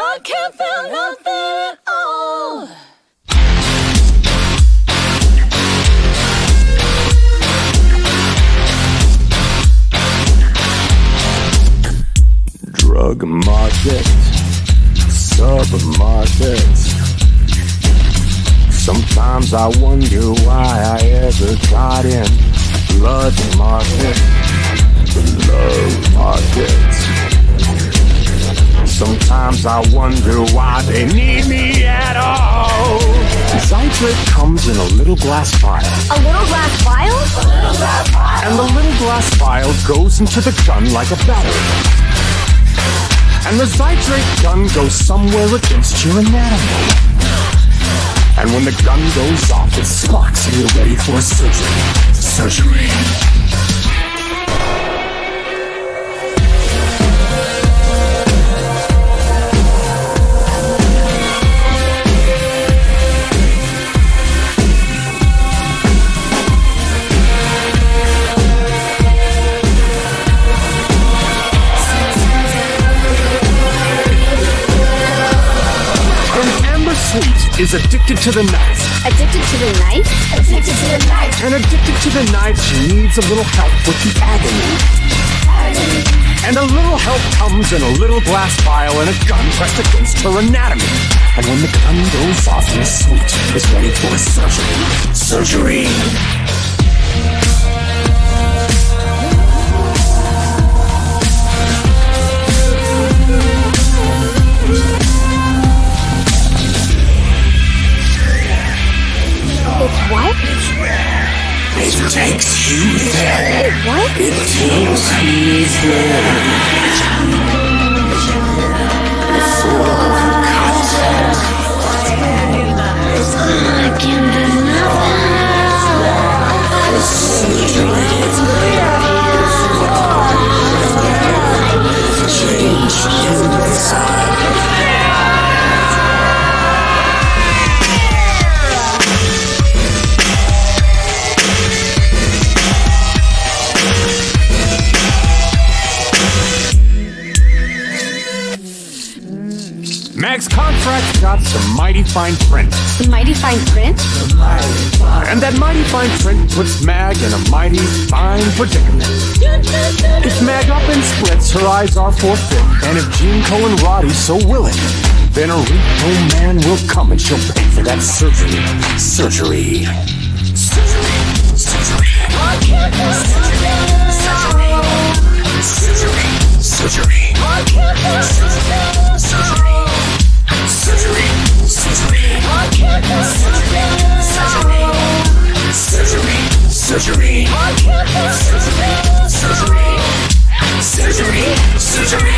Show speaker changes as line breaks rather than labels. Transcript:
I can't feel nothing at all.
Drug market, supermarket. Sometimes I wonder why I ever got in. Blood market, Sometimes I wonder why they need me at all. Zydrate comes in a little glass vial,
A little glass vial?
and the little glass vial goes into the gun like a battery. And the Zydrate gun goes somewhere against your anatomy. And when the gun goes off, it sparks and you're ready for surgery. Surgery. Is addicted to the knife.
Addicted to the knife? Addicted to the knife.
And addicted to the knife, she needs a little help with the agony. And a little help comes in a little glass vial and a gun pressed against her anatomy. And when the gun goes off, Miss Sweet is ready for surgery. Surgery. Takes you there.
What?
It takes you there. Mag's Contract's got some mighty fine print.
The mighty fine print?
And that mighty fine print puts Mag in a mighty fine predicament. If Mag up and splits, her eyes are forfeit. And if GeneCo and Rotti so willing, then a repo man will come and she'll pay for that. Surgery. Surgery. Surgery. Suture